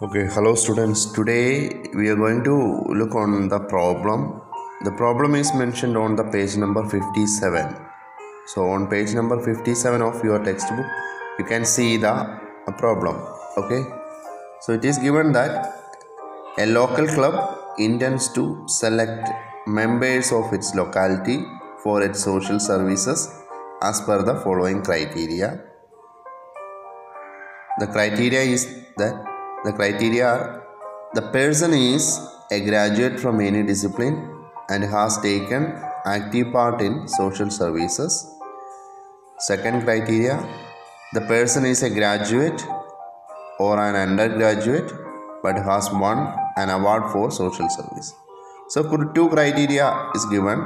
Okay, hello students. Today we are going to look on the problem. The problem is mentioned on the page number 57. So on page number 57 of your textbook, you can see the uh, problem. Okay. So it is given that a local club intends to select members of its locality for its social services as per the following criteria. The criteria is that the criteria are the person is a graduate from any discipline and has taken active part in social services. Second criteria the person is a graduate or an undergraduate but has won an award for social service. So two criteria is given.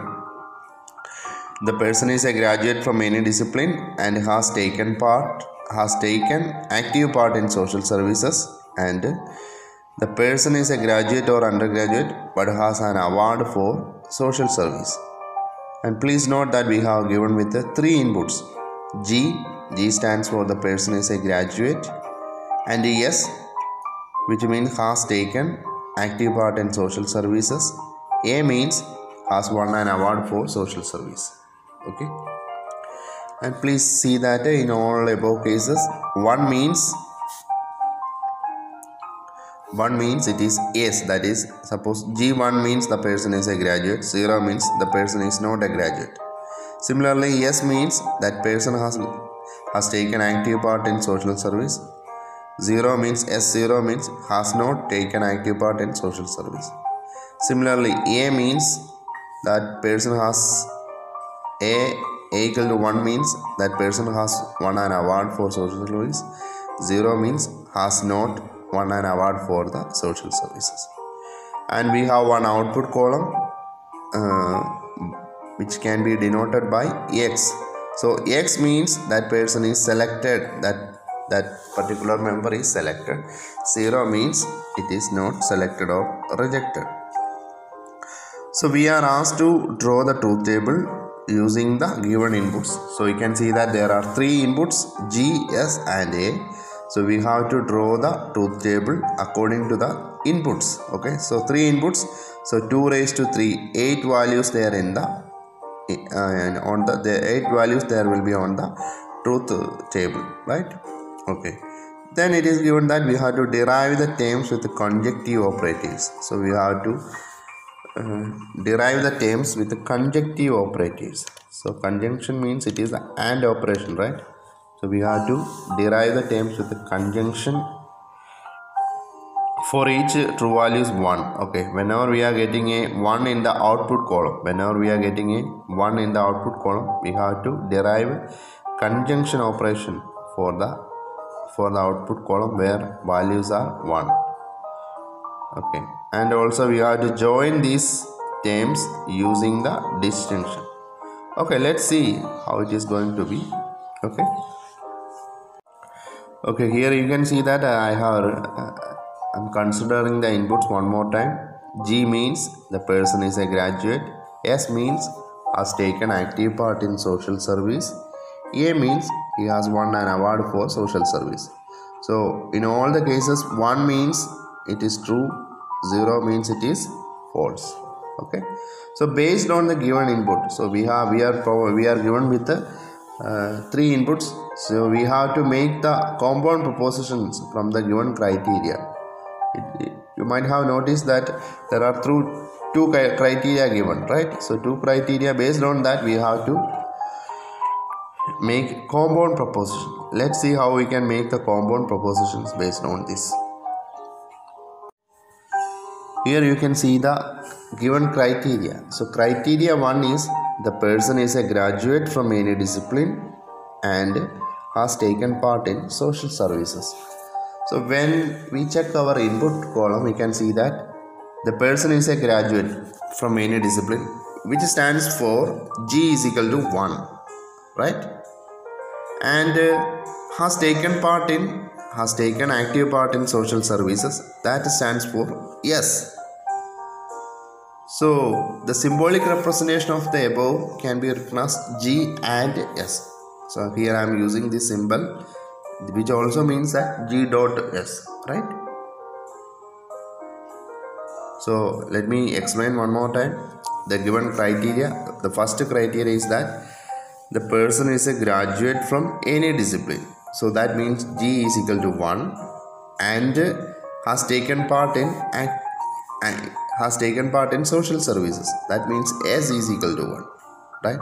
The person is a graduate from any discipline and has taken part has taken active part in social services and the person is a graduate or undergraduate but has an award for social service. And please note that we have given with the three inputs. G, G stands for the person is a graduate and S which means has taken active part in social services. A means has won an award for social service. Okay. And please see that in all above cases, one means one means it is yes that is suppose g1 means the person is a graduate 0 means the person is not a graduate. Similarly s means that person has has taken active part in social service. 0 means s0 means has not taken active part in social service. Similarly a means that person has a a equal to 1 means that person has won an award for social service. 0 means has not won an award for the social services. And we have one output column uh, which can be denoted by x. So x means that person is selected that that particular member is selected. 0 means it is not selected or rejected. So we are asked to draw the truth table using the given inputs. So you can see that there are three inputs g s and a so we have to draw the truth table according to the inputs okay? So three inputs. So 2 raised to 3 8 values there in the uh, on the the 8 values there will be on the truth table right? Okay. Then it is given that we have to derive the terms with the conjunctive operatives. So we have to uh, derive the terms with the conjunctive operatives. So conjunction means it is the and operation right so we have to derive the terms with the conjunction for each true value is 1 okay? Whenever we are getting a 1 in the output column whenever we are getting a 1 in the output column we have to derive conjunction operation for the for the output column where values are 1 okay? And also we have to join these terms using the disjunction okay? Let's see how it is going to be okay okay here you can see that i have uh, i'm considering the inputs one more time. G means the person is a graduate. S means has taken active part in social service. A means he has won an award for social service. So in all the cases 1 means it is true 0 means it is false. Okay? So based on the given input so we have we are we are given with the uh, three inputs. So we have to make the compound propositions from the given criteria. It, it, you might have noticed that there are through two criteria given right? So two criteria based on that we have to make compound proposition. Let's see how we can make the compound propositions based on this. Here you can see the given criteria. So criteria one is the person is a graduate from any discipline and has taken part in social services. So when we check our input column we can see that the person is a graduate from any discipline which stands for g is equal to 1 right? And uh, has taken part in has taken active part in social services that stands for s so the symbolic representation of the above can be written as g and s. So here i am using this symbol which also means that g dot s right? So let me explain one more time. The given criteria the first criteria is that the person is a graduate from any discipline. So that means g is equal to 1 and has taken part in and has taken part in social services. That means s is equal to 1 right?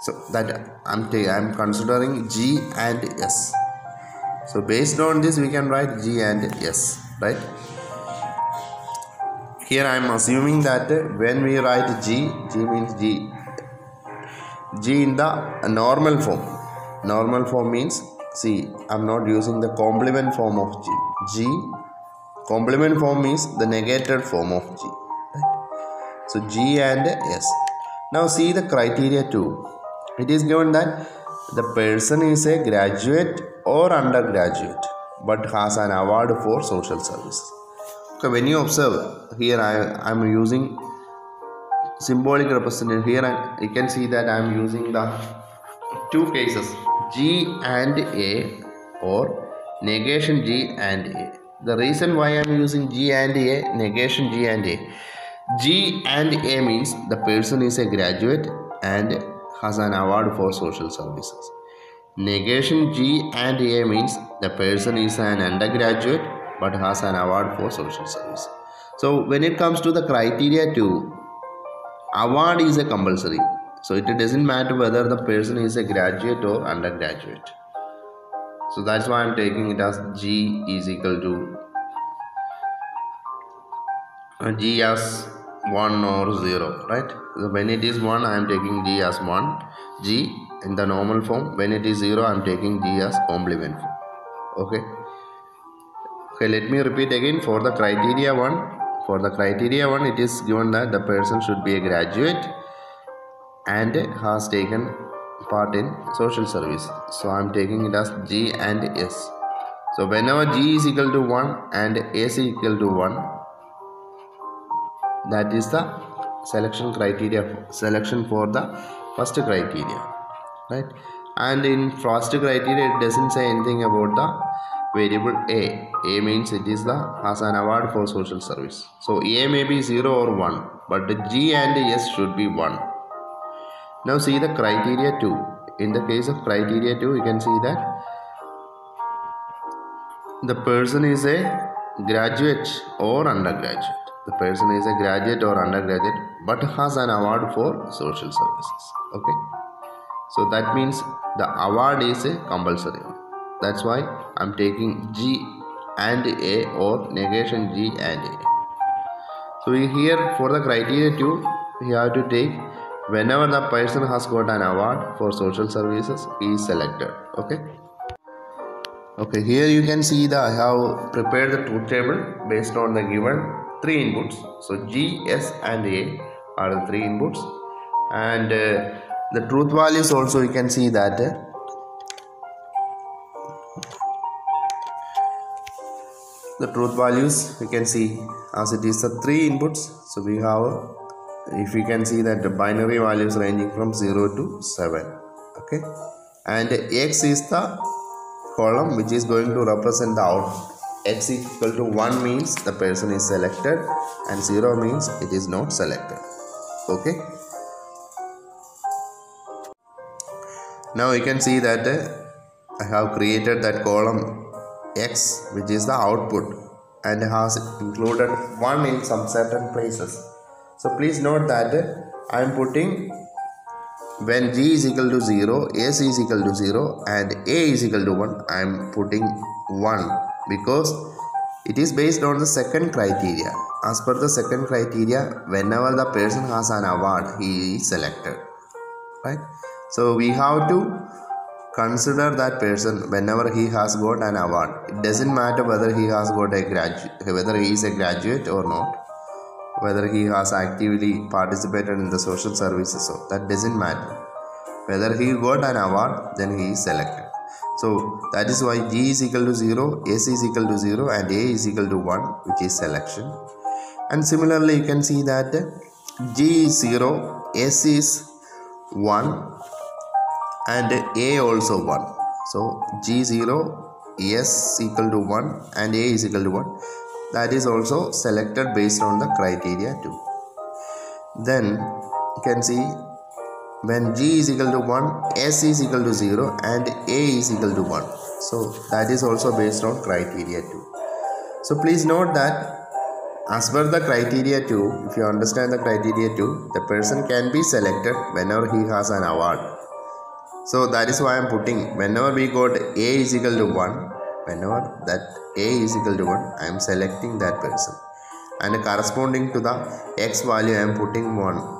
So that i'm ta- i'm considering g and s. So based on this we can write g and s right? Here i am assuming that when we write g g means g. G in the normal form. Normal form means see i'm not using the complement form of g. G complement form is the negated form of g so g and s now see the criteria 2. it is given that the person is a graduate or undergraduate but has an award for social service. okay when you observe here i i'm using symbolic representation here I, you can see that i'm using the two cases g and a or negation g and a the reason why i'm using g and a negation g and a. G and a means the person is a graduate and has an award for social services. Negation g and a means the person is an undergraduate but has an award for social service. So when it comes to the criteria two award is a compulsory. So it doesn't matter whether the person is a graduate or undergraduate so that's why i'm taking it as g is equal to uh, g as 1 or 0 right? So when it is 1 i am taking g as 1 g in the normal form. When it is 0 i am taking g as complement form. Okay? Okay let me repeat again. For the criteria 1 for the criteria 1 it is given that the person should be a graduate and has taken part in social service. So i am taking it as g and s. So whenever g is equal to 1 and s is equal to 1 that is the selection criteria selection for the first criteria right? And in first criteria it doesn't say anything about the variable a. A means it is the has an award for social service. So a may be 0 or 1 but the g and s should be 1 now see the criteria 2 in the case of criteria 2 you can see that the person is a graduate or undergraduate. The person is a graduate or undergraduate but has an award for social services. Okay? So that means the award is a compulsory one. That's why i'm taking g and a or negation g and a. So here for the criteria 2, we have to take whenever the person has got an award for social services he is selected okay? Okay here you can see the i have prepared the truth table based on the given three inputs. So g s and a are the three inputs. And uh, the truth values also you can see that uh, the truth values you can see as it is the three inputs. So we have if you can see that the binary values ranging from 0 to 7 okay? And x is the column which is going to represent the output. X equal to 1 means the person is selected and 0 means it is not selected okay? Now you can see that I have created that column x which is the output and has included 1 in some certain places so please note that I am putting when g is equal to 0 s is equal to 0 and a is equal to 1 I am putting 1 because it is based on the second criteria. As per the second criteria whenever the person has an award he is selected right? So we have to consider that person whenever he has got an award. It doesn't matter whether he has got a graduate whether he is a graduate or not whether he has actively participated in the social services so that doesn't matter. Whether he got an award then he is selected. So that is why g is equal to 0 s is equal to 0 and a is equal to 1 which is selection. And similarly you can see that g is 0 s is 1 and a also 1 so g0 s equal to 1 and a is equal to 1 that is also selected based on the criteria two then you can see when g is equal to 1 s is equal to 0 and a is equal to 1 so that is also based on criteria 2 so please note that as per the criteria 2 if you understand the criteria 2 the person can be selected whenever he has an award. So that is why i'm putting whenever we got a is equal to 1 whenever that a is equal to 1 i am selecting that person. And corresponding to the x value i am putting 1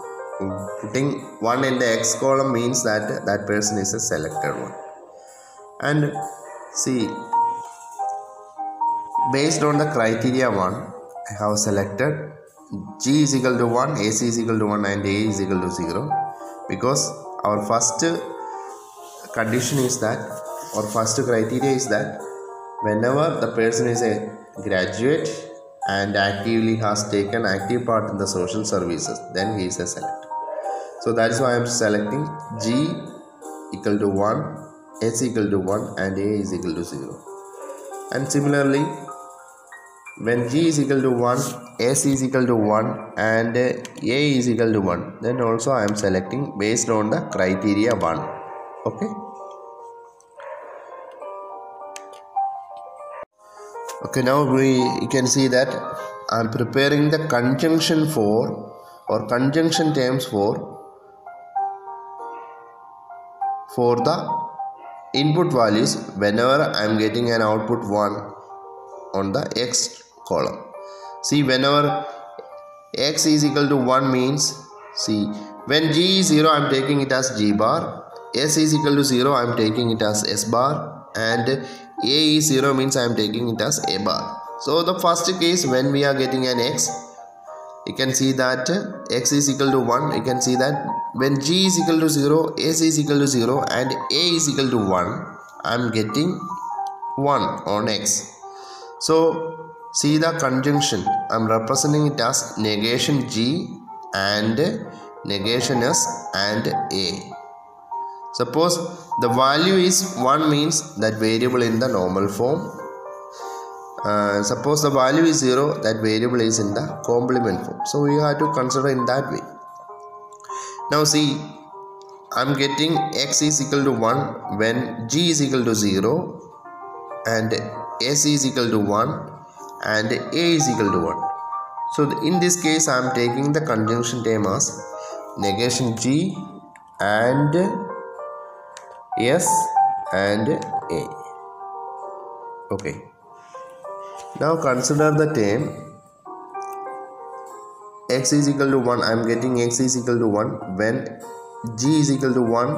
putting 1 in the x column means that that person is a selected one. And see based on the criteria 1 i have selected g is equal to 1 s is equal to 1 and a is equal to 0 because our first condition is that or first criteria is that whenever the person is a graduate and actively has taken active part in the social services then he is a select. So that is why i am selecting g equal to 1 s equal to 1 and a is equal to 0 and similarly when g is equal to 1 s is equal to 1 and a is equal to 1 then also i am selecting based on the criteria 1 okay okay now we you can see that i'm preparing the conjunction for or conjunction terms for for the input values whenever i'm getting an output 1 on the x column. See whenever x is equal to 1 means see when g is 0 i'm taking it as g bar. S is equal to 0 i'm taking it as s bar. And a is 0 means i am taking it as a bar. So the first case when we are getting an x you can see that x is equal to 1 you can see that when g is equal to 0 s is equal to 0 and a is equal to 1 i am getting 1 on x. So see the conjunction. I'm representing it as negation g and negation s and a. Suppose the value is 1 means that variable in the normal form. Uh, suppose the value is 0 that variable is in the complement form. So we have to consider in that way. Now see i'm getting x is equal to 1 when g is equal to 0 and s is equal to 1 and a is equal to 1 so in this case i am taking the conjunction term as negation g and s and a. Okay. Now consider the term x is equal to 1 i am getting x is equal to 1 when g is equal to 1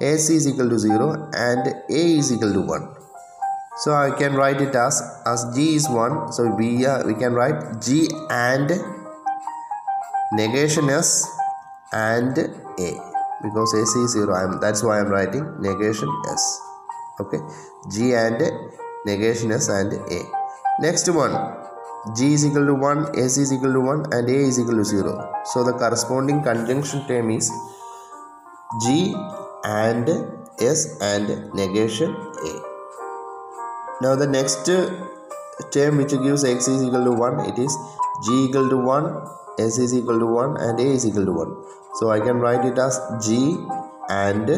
s is equal to 0 and a is equal to 1 so i can write it as as g is 1 so we uh, we can write g and negation s and a because s is 0 I'm, that's why i'm writing negation s. Okay? G and negation s and a. Next one. G is equal to 1 s is equal to 1 and a is equal to 0 so the corresponding conjunction term is g and s and negation a. Now the next term which gives x is equal to 1 it is g equal to 1 s is equal to 1 and a is equal to 1 so i can write it as g and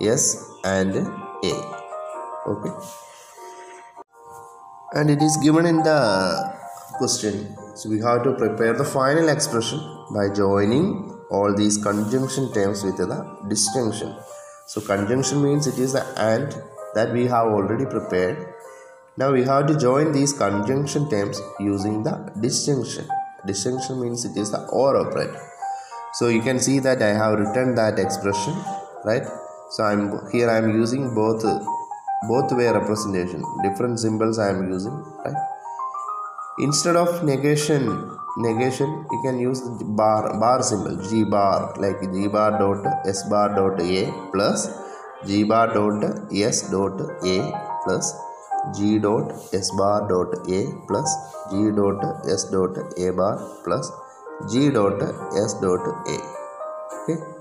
s and a. Okay. And it is given in the question. So we have to prepare the final expression by joining all these conjunction terms with the disjunction so conjunction means it is the and that we have already prepared. Now we have to join these conjunction terms using the disjunction disjunction means it is the or operator. So you can see that i have written that expression right? So i'm here i'm using both both way representation. Different symbols i am using right? Instead of negation negation you can use the bar bar symbol g bar like g bar dot s bar dot a plus g bar dot s dot a plus g dot s bar dot a plus g dot s dot a bar plus g dot s dot a